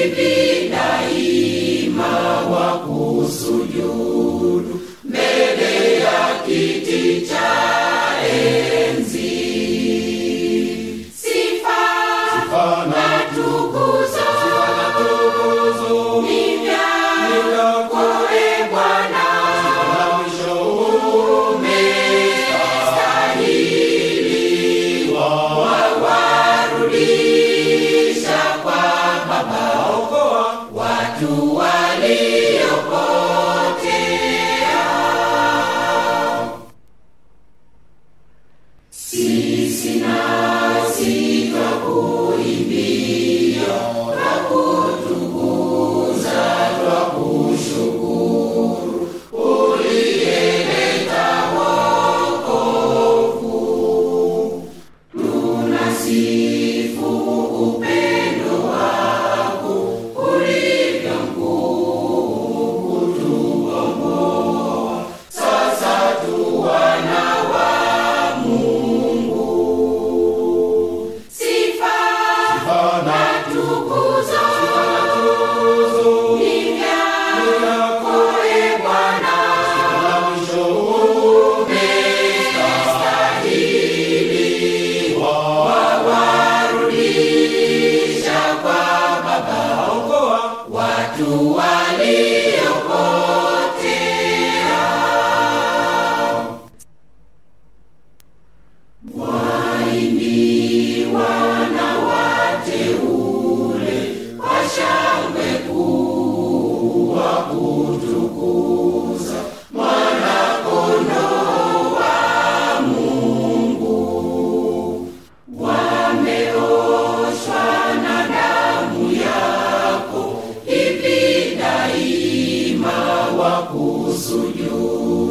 hivi daima wakusu Sinai. Atuali. suyo.